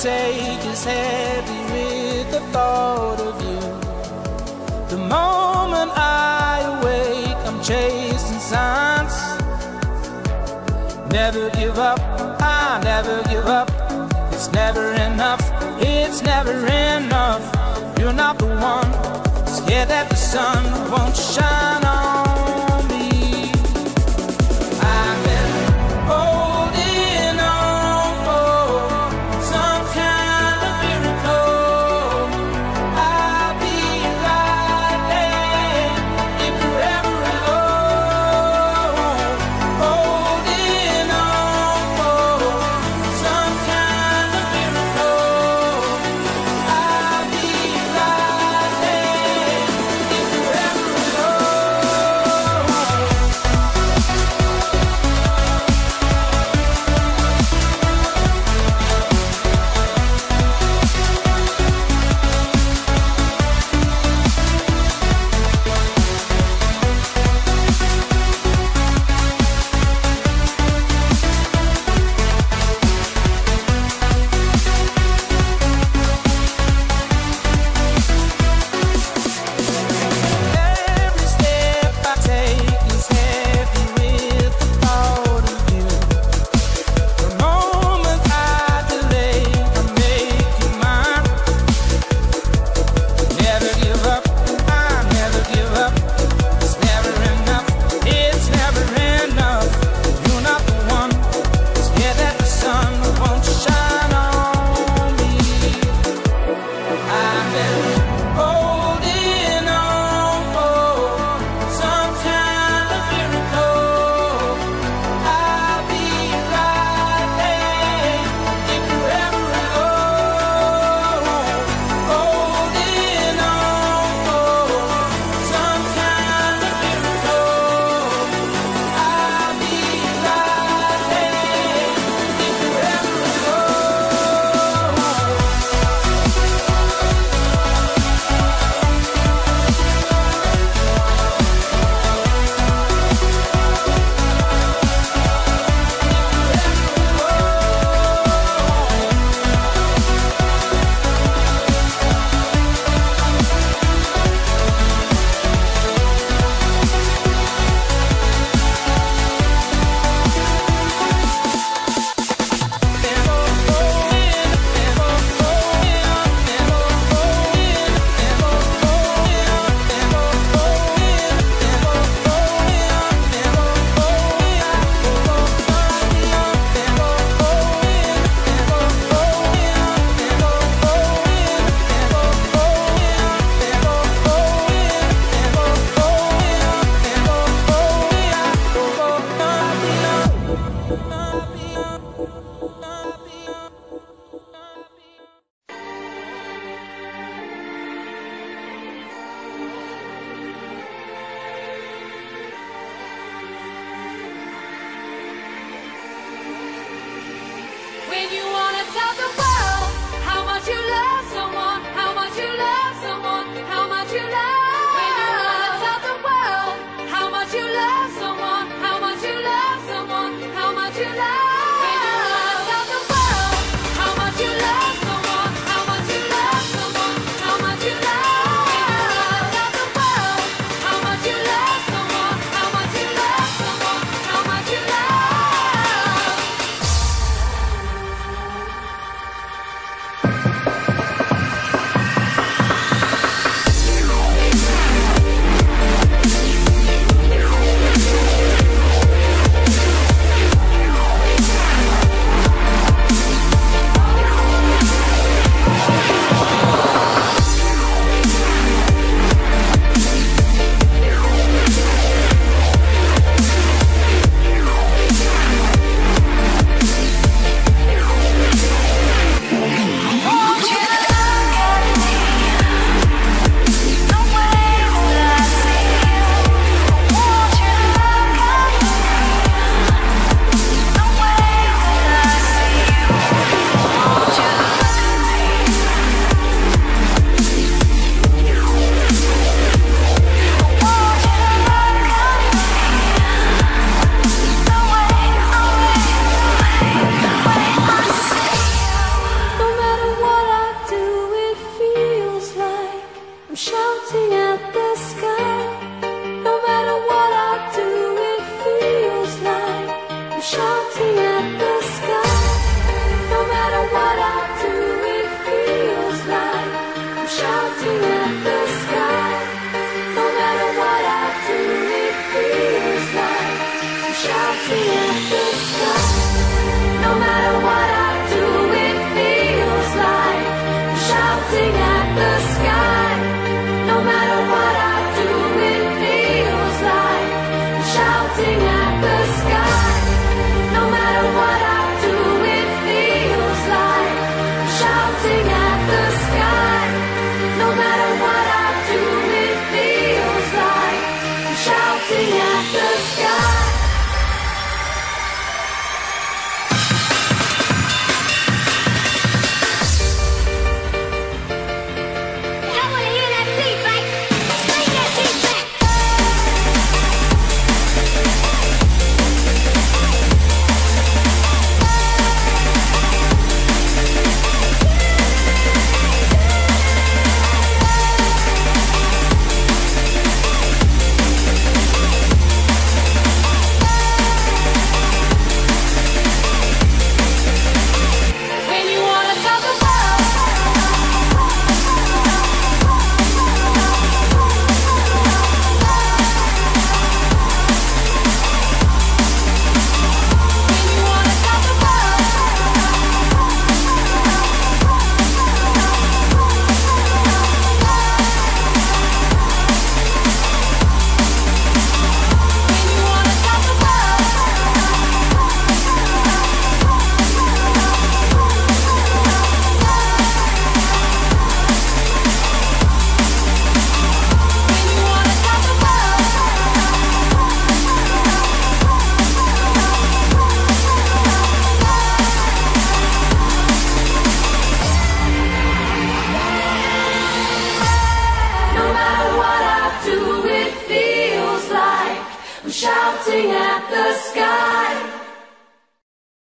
take is heavy with the thought of you. The moment I awake, I'm chasing signs. Never give up, I never give up. It's never enough, it's never enough. You're not the one, scared that the sun won't shine. I'm shouting at the. No matter what